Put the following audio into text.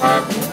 Happy